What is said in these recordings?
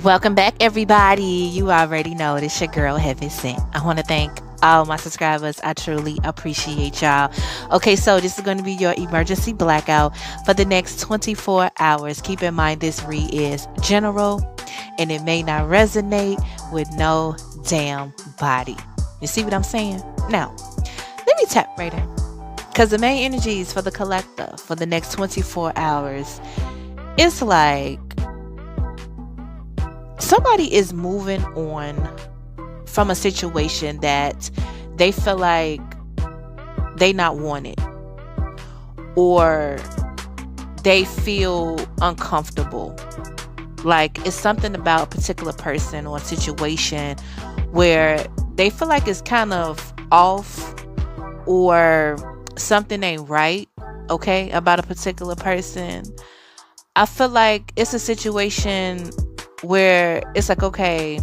Welcome back, everybody. You already know it's your girl Heaven Sent. I want to thank all my subscribers. I truly appreciate y'all. Okay, so this is going to be your emergency blackout for the next 24 hours. Keep in mind, this read is general and it may not resonate with no damn body. You see what I'm saying? Now, let me tap right in because the main energies for the collector for the next 24 hours it's like somebody is moving on from a situation that they feel like they not wanted or they feel uncomfortable. Like it's something about a particular person or situation where they feel like it's kind of off or something ain't right okay about a particular person. I feel like it's a situation where it's like, okay,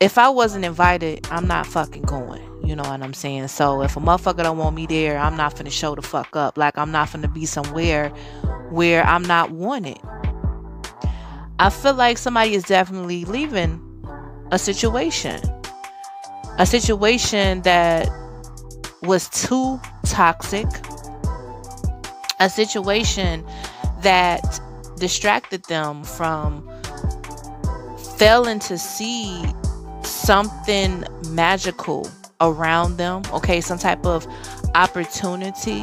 if I wasn't invited, I'm not fucking going. You know what I'm saying? So if a motherfucker don't want me there, I'm not finna show the fuck up. Like I'm not finna be somewhere where I'm not wanted. I feel like somebody is definitely leaving a situation. A situation that was too toxic. A situation that distracted them from failing to see something magical around them, okay, some type of opportunity.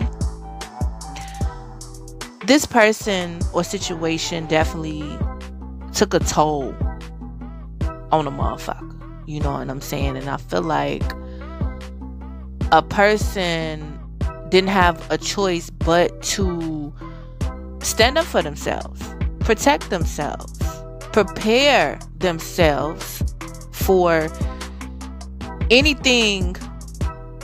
This person or situation definitely took a toll on a motherfucker. You know what I'm saying? And I feel like a person didn't have a choice but to stand up for themselves, protect themselves, prepare themselves for anything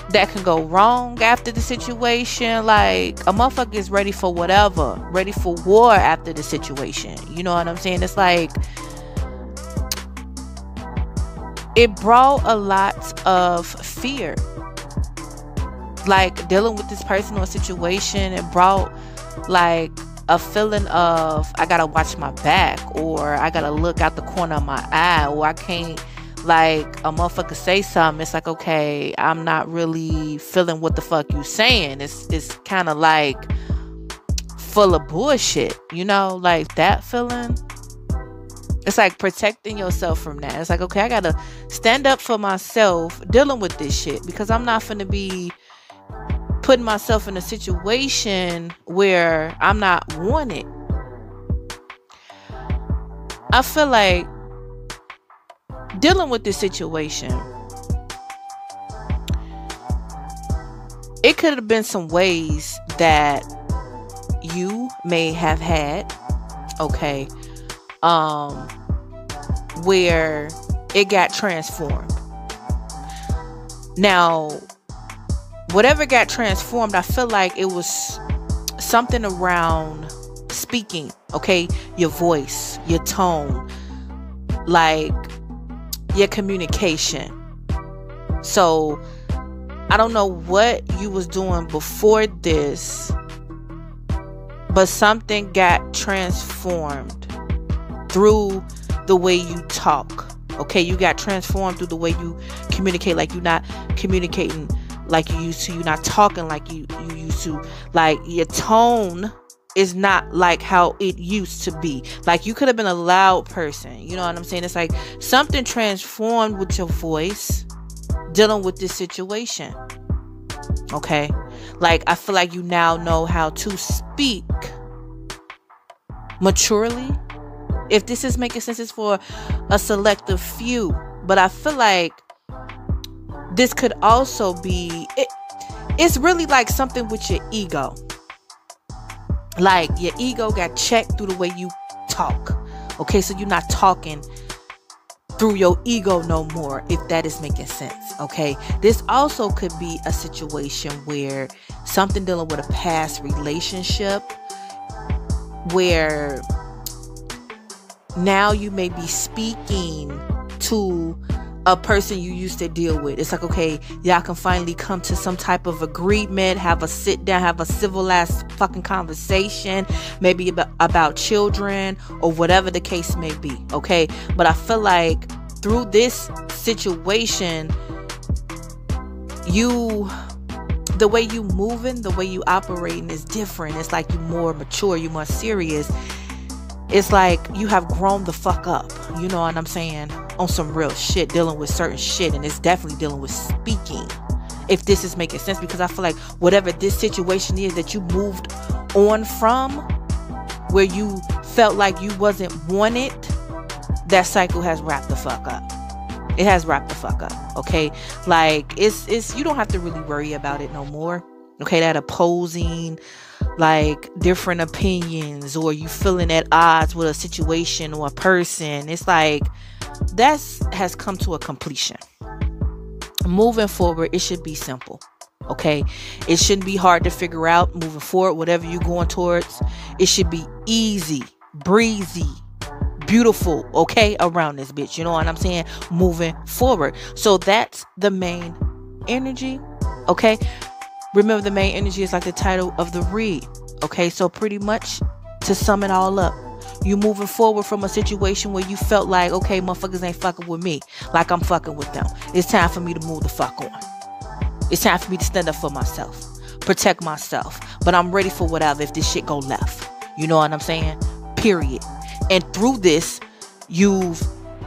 that can go wrong after the situation. Like a motherfucker is ready for whatever, ready for war after the situation. You know what I'm saying? It's like it brought a lot of fear. Like dealing with this personal situation, it brought like a feeling of I gotta watch my back or I gotta look out the corner of my eye or I can't like a motherfucker say something. It's like okay, I'm not really feeling what the fuck you saying. It's it's kind of like full of bullshit, you know, like that feeling. It's like protecting yourself from that. It's like okay, I gotta stand up for myself dealing with this shit because I'm not gonna be putting myself in a situation where I'm not wanted. I feel like dealing with this situation, it could have been some ways that you may have had, okay, um, where it got transformed. Now, whatever got transformed, I feel like it was something around speaking, okay? Your voice, your tone, like your communication. So, I don't know what you was doing before this, but something got transformed through the way you talk. Okay, you got transformed through the way you communicate like you're not communicating like you used to. You're not talking like you, you used to. Like your tone is not like how it used to be. Like you could have been a loud person. You know what I'm saying? It's like something transformed with your voice dealing with this situation. Okay? Like I feel like you now know how to speak maturely. If this is making sense, it's for a selective few. But I feel like this could also be it, it's really like something with your ego. Like your ego got checked through the way you talk. Okay so you're not talking through your ego no more if that is making sense okay? This also could be a situation where something dealing with a past relationship where now you may be speaking to a person you used to deal with. It's like, okay, y'all can finally come to some type of agreement, have a sit down, have a civil ass fucking conversation, maybe about, about children or whatever the case may be. Okay. But I feel like through this situation, you the way you moving, the way you operating is different. It's like you're more mature, you're more serious. It's like you have grown the fuck up. You know what I'm saying? On some real shit, dealing with certain shit, and it's definitely dealing with speaking. If this is making sense, because I feel like whatever this situation is that you moved on from, where you felt like you wasn't wanted, that cycle has wrapped the fuck up it has wrapped the fuck up okay like it's it's you don't have to really worry about it no more okay that opposing like different opinions or you feeling at odds with a situation or a person it's like that's has come to a completion moving forward it should be simple okay it shouldn't be hard to figure out moving forward whatever you're going towards it should be easy breezy beautiful, okay, around this bitch. You know what I'm saying? Moving forward. So that's the main energy, okay? Remember, the main energy is like the title of the read, okay? So, pretty much to sum it all up, you moving forward from a situation where you felt like, okay, motherfuckers ain't fucking with me, like I'm fucking with them. It's time for me to move the fuck on. It's time for me to stand up for myself, protect myself. But I'm ready for whatever if this shit go left. You know what I'm saying? Period. And through this, you've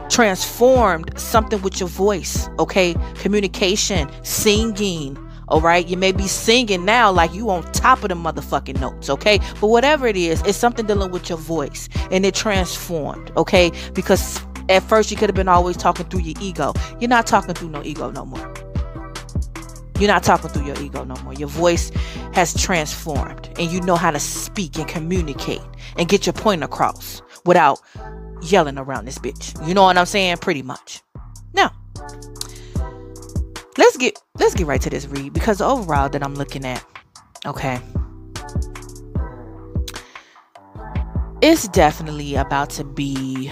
transformed something with your voice, okay? Communication, singing, all right? You may be singing now like you on top of the motherfucking notes, okay? But whatever it is, it's something dealing with your voice and it transformed, okay? Because at first you could have been always talking through your ego. You're not talking through no ego no more. You're not talking through your ego no more. Your voice has transformed and you know how to speak and communicate and get your point across without yelling around this bitch. You know what I'm saying? Pretty much. Now, let's get let's get right to this read because the overall that I'm looking at, okay. It's definitely about to be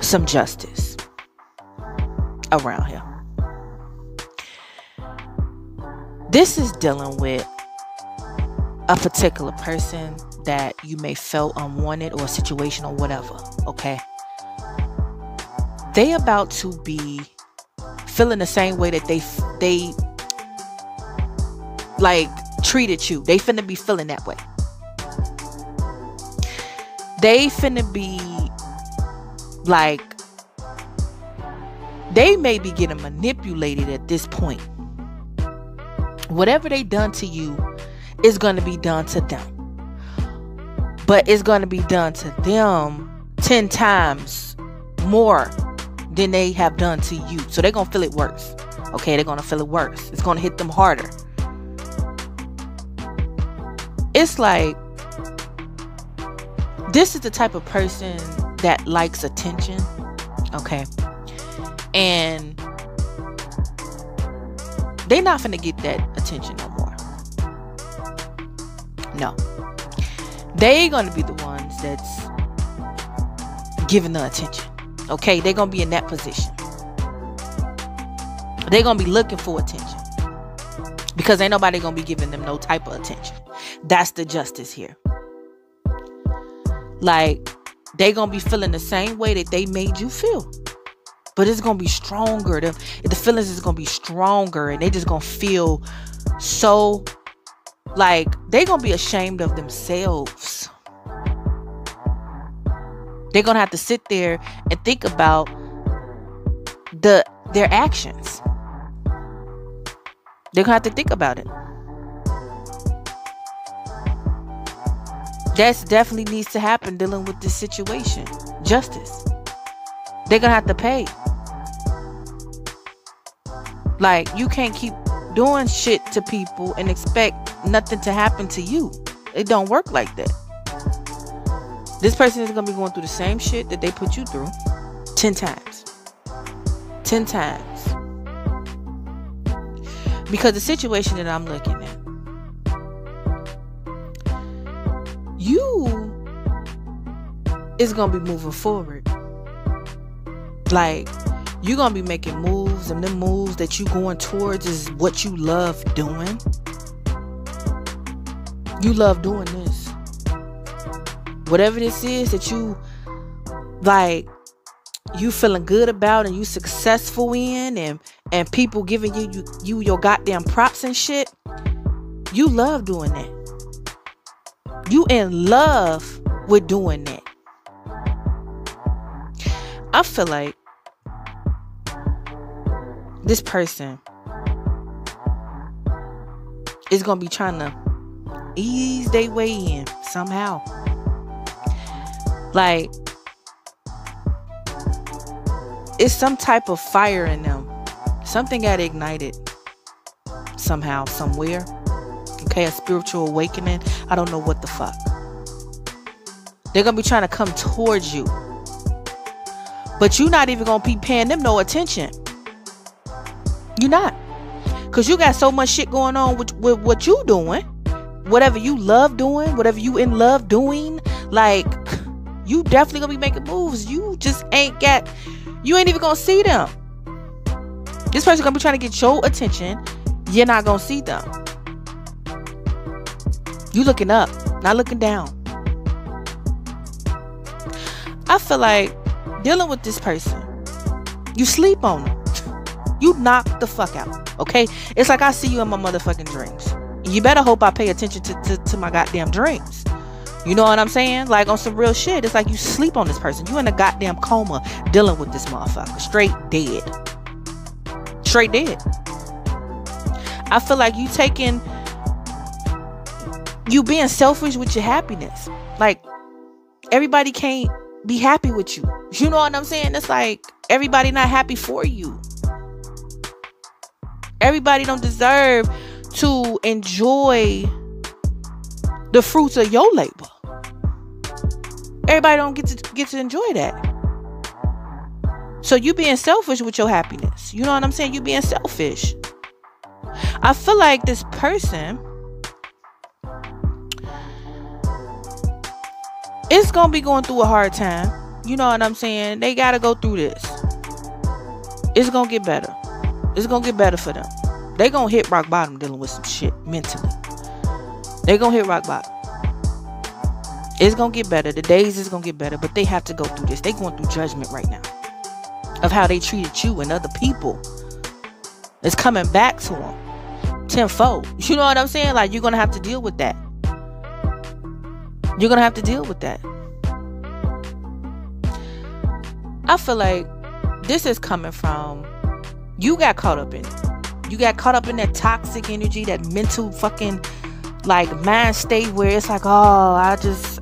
some justice around here. This is dealing with a particular person that you may felt unwanted or a situation or whatever, okay? They about to be feeling the same way that they they like treated you. They finna be feeling that way. They finna be like they may be getting manipulated at this point. Whatever they done to you is going to be done to them but it's going to be done to them 10 times more than they have done to you. So they're going to feel it worse. Okay, they're going to feel it worse. It's going to hit them harder. It's like this is the type of person that likes attention. Okay. And they're not going to get that attention no more. No they are gonna be the ones that's giving the attention. Okay, they're gonna be in that position. They're gonna be looking for attention because ain't nobody gonna be giving them no type of attention. That's the justice here. Like they're gonna be feeling the same way that they made you feel but it's gonna be stronger the, the feelings is gonna be stronger and they just gonna feel so like they gonna be ashamed of themselves they're gonna have to sit there and think about the their actions. They're gonna have to think about it. That's definitely needs to happen dealing with this situation. Justice. They're gonna have to pay. Like you can't keep doing shit to people and expect nothing to happen to you. It don't work like that. This person is gonna be going through the same shit that they put you through 10 times. 10 times. Because the situation that I'm looking at, you is gonna be moving forward. Like you're gonna be making moves, and the moves that you're going towards is what you love doing. You love doing this. Whatever this is that you like you feeling good about and you successful in and and people giving you you, you your goddamn props and shit you love doing that. You in love with doing that. I feel like this person is gonna be trying to ease their way in somehow like it's some type of fire in them. Something got ignited somehow, somewhere. Okay, a spiritual awakening. I don't know what the fuck. They're gonna be trying to come towards you. But you're not even gonna be paying them no attention. You're not. Cause you got so much shit going on with, with what you doing. Whatever you love doing, whatever you in love doing, like you definitely gonna be making moves. You just ain't got you ain't even gonna see them. This person gonna be trying to get your attention. You're not gonna see them. You looking up, not looking down. I feel like dealing with this person, you sleep on them. You knock the fuck out. Okay? It's like I see you in my motherfucking dreams. You better hope I pay attention to, to, to my goddamn dreams. You know what I'm saying? Like on some real shit. It's like you sleep on this person. You in a goddamn coma dealing with this motherfucker. Straight dead. Straight dead. I feel like you taking you being selfish with your happiness. Like everybody can't be happy with you. You know what I'm saying? It's like everybody not happy for you. Everybody don't deserve to enjoy the fruits of your labor everybody don't get to get to enjoy that. So you being selfish with your happiness. You know what I'm saying? You being selfish. I feel like this person is gonna be going through a hard time. You know what I'm saying? They gotta go through this. It's gonna get better. It's gonna get better for them. They gonna hit rock bottom dealing with some shit mentally. They gonna hit rock bottom. It's gonna get better. The days is gonna get better, but they have to go through this. They going through judgment right now of how they treated you and other people. It's coming back to them tenfold. You know what I'm saying? Like you're gonna have to deal with that. You're gonna have to deal with that. I feel like this is coming from you got caught up in it. You got caught up in that toxic energy, that mental fucking like mind state where it's like, oh, I just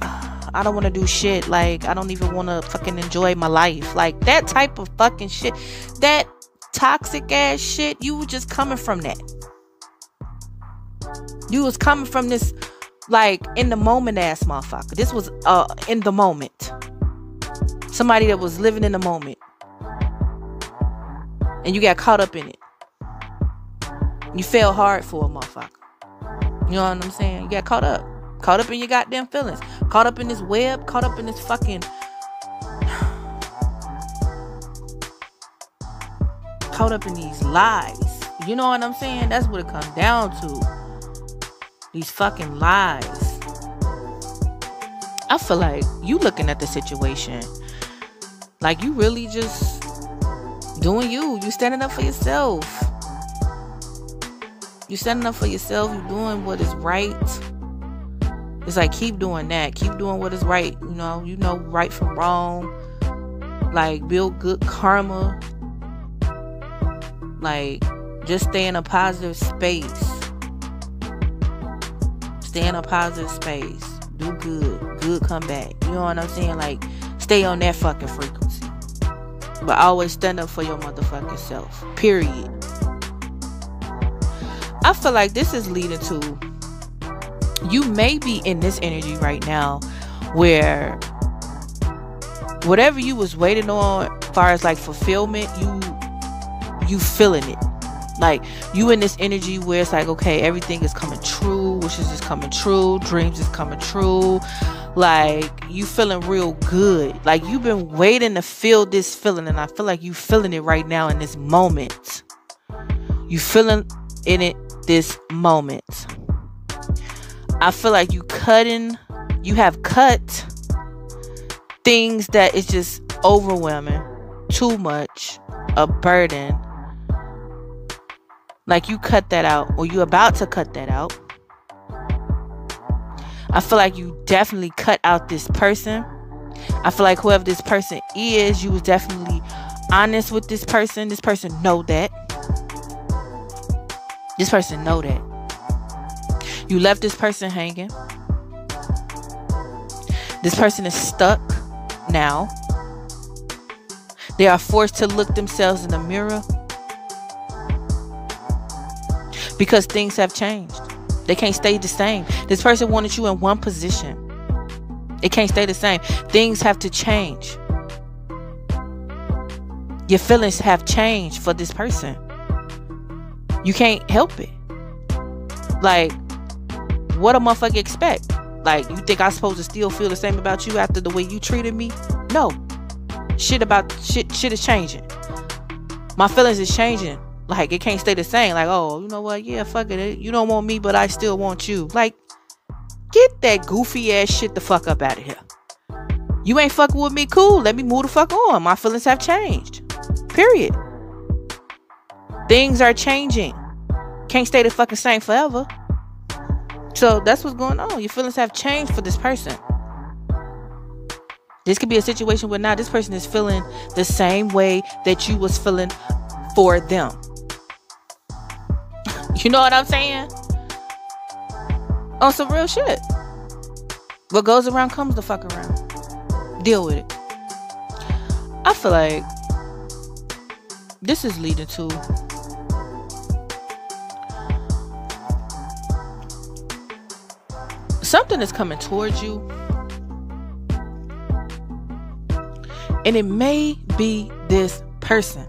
I don't want to do shit. Like I don't even want to fucking enjoy my life. Like that type of fucking shit. That toxic ass shit. You were just coming from that. You was coming from this like in the moment ass motherfucker. This was uh in the moment. Somebody that was living in the moment. And you got caught up in it. You fell hard for a motherfucker. You know what I'm saying? You got caught up. Caught up in your goddamn feelings. Caught up in this web. Caught up in this fucking. caught up in these lies. You know what I'm saying? That's what it comes down to. These fucking lies. I feel like you looking at the situation like you really just doing you. You standing up for yourself. You standing up for yourself. You doing what is right. It's like keep doing that. Keep doing what is right. You know, you know right from wrong. Like build good karma. Like just stay in a positive space. Stay in a positive space. Do good. Good come back. You know what I'm saying? Like stay on that fucking frequency. But always stand up for your motherfucking self. Period. I feel like this is leading to you may be in this energy right now where whatever you was waiting on far as like fulfillment, you you feeling it. Like you in this energy where it's like, okay, everything is coming true, wishes is coming true, dreams is coming true. Like you feeling real good. Like you've been waiting to feel this feeling, and I feel like you feeling it right now in this moment. You feeling in it this moment. I feel like you cutting, you have cut things that is just overwhelming, too much, a burden like you cut that out or you about to cut that out. I feel like you definitely cut out this person. I feel like whoever this person is, you was definitely honest with this person. This person know that. This person know that. You left this person hanging. This person is stuck now. They are forced to look themselves in the mirror because things have changed. They can't stay the same. This person wanted you in one position. It can't stay the same. Things have to change. Your feelings have changed for this person. You can't help it. Like, what a motherfucker expect? Like, you think I'm supposed to still feel the same about you after the way you treated me? No. Shit about shit shit is changing. My feelings is changing. Like it can't stay the same. Like, oh, you know what? Yeah, fuck it. You don't want me, but I still want you. Like, get that goofy ass shit the fuck up out of here. You ain't fucking with me, cool. Let me move the fuck on. My feelings have changed. Period. Things are changing. Can't stay the fucking same forever. So that's what's going on. Your feelings have changed for this person. This could be a situation where now this person is feeling the same way that you was feeling for them. You know what I'm saying? On some real shit. What goes around comes the fuck around. Deal with it. I feel like this is leading to something is coming towards you. And it may be this person.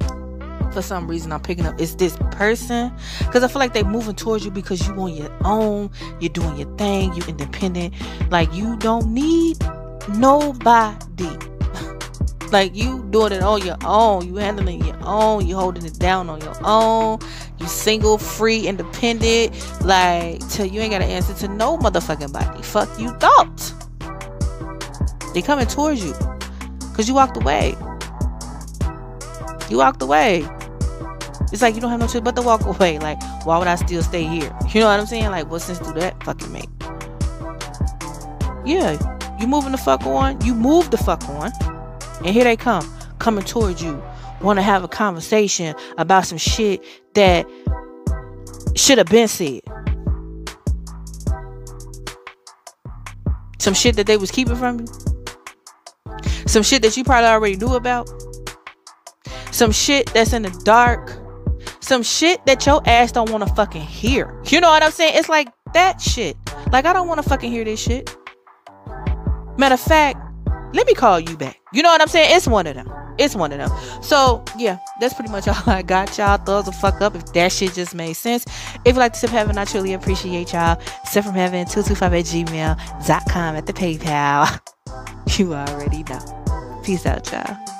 For some reason I'm picking up is this person. Because I feel like they're moving towards you because you on your own, you're doing your thing, you're independent, like you don't need nobody. like you doing it on your own, you handling your own, you holding it down on your own, you single, free, independent, like till you ain't gotta answer to no motherfucking body. Fuck you thought. They coming towards you. Cause you walked away. You walked away. It's like you don't have no choice but to walk away. Like, why would I still stay here? You know what I'm saying? Like, what sense do that fucking make? Yeah, you moving the fuck on. You move the fuck on. And here they come, coming towards you. Want to have a conversation about some shit that should have been said. Some shit that they was keeping from you. Some shit that you probably already knew about. Some shit that's in the dark some shit that your ass don't want to fucking hear. You know what I'm saying? It's like that shit. Like I don't want to fucking hear this shit. Matter of fact, let me call you back. You know what I'm saying? It's one of them. It's one of them. So yeah, that's pretty much all I got, y'all. Thumbs the fuck up if that shit just made sense. If you like to sip heaven, I truly appreciate y'all. Sip from heaven 225 at gmail.com at the PayPal. You already know. Peace out, y'all.